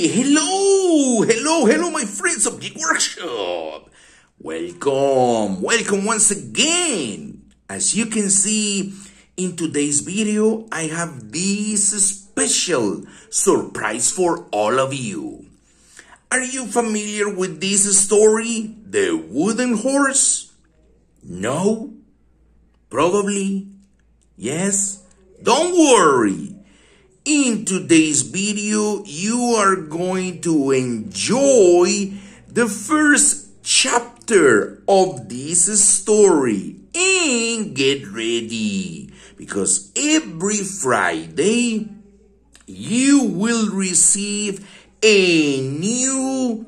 Hello, hello, hello, my friends of Geek Workshop. Welcome, welcome once again. As you can see in today's video, I have this special surprise for all of you. Are you familiar with this story, The Wooden Horse? No? Probably? Yes? Don't worry. In today's video, you are going to enjoy the first chapter of this story. And get ready, because every Friday, you will receive a new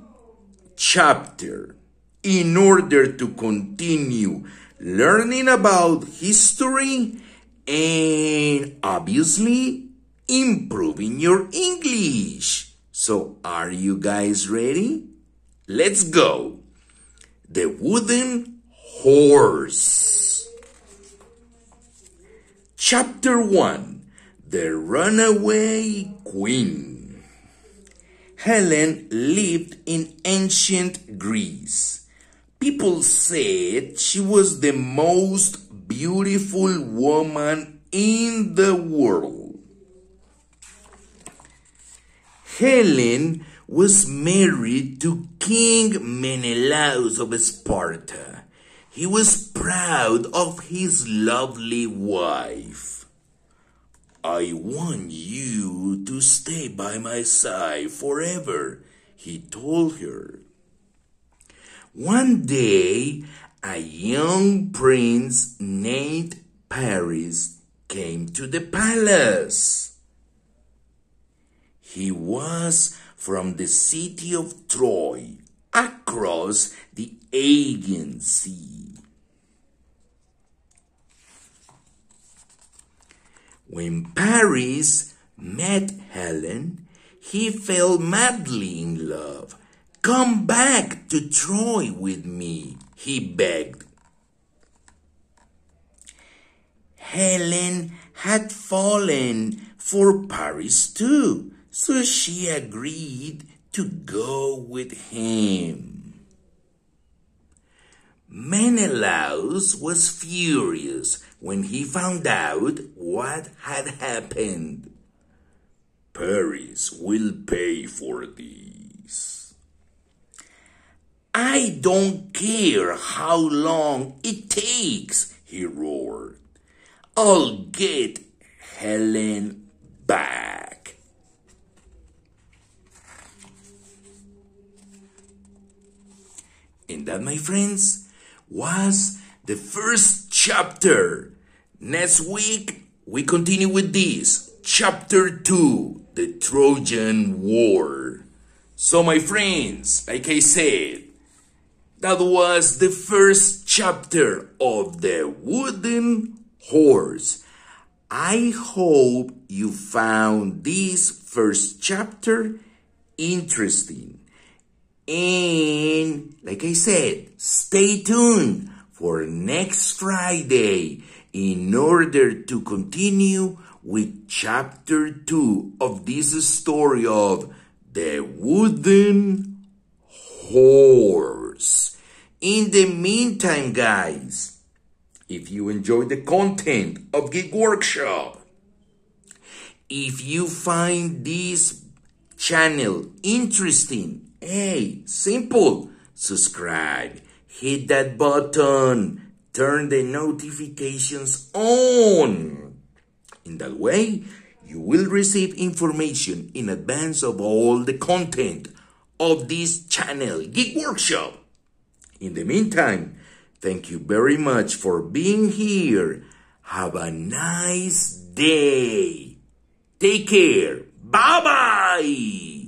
chapter in order to continue learning about history and obviously improving your English. So, are you guys ready? Let's go. The Wooden Horse. Chapter 1 The Runaway Queen. Helen lived in ancient Greece. People said she was the most beautiful woman in the world. Helen was married to King Menelaus of Sparta. He was proud of his lovely wife. I want you to stay by my side forever, he told her. One day, a young prince named Paris came to the palace. He was from the city of Troy across the Aegean Sea. When Paris met Helen, he fell madly in love. Come back to Troy with me, he begged. Helen had fallen for Paris too so she agreed to go with him. Menelaus was furious when he found out what had happened. Paris will pay for this. I don't care how long it takes, he roared. I'll get Helen back. That, my friends, was the first chapter. Next week, we continue with this. Chapter 2, The Trojan War. So, my friends, like I said, that was the first chapter of The Wooden Horse. I hope you found this first chapter interesting. And like I said, stay tuned for next Friday in order to continue with chapter 2 of this story of the wooden horse. In the meantime, guys, if you enjoy the content of Geek Workshop, if you find this channel interesting Hey, simple. Subscribe. Hit that button. Turn the notifications on. In that way, you will receive information in advance of all the content of this channel, Geek Workshop. In the meantime, thank you very much for being here. Have a nice day. Take care. Bye-bye.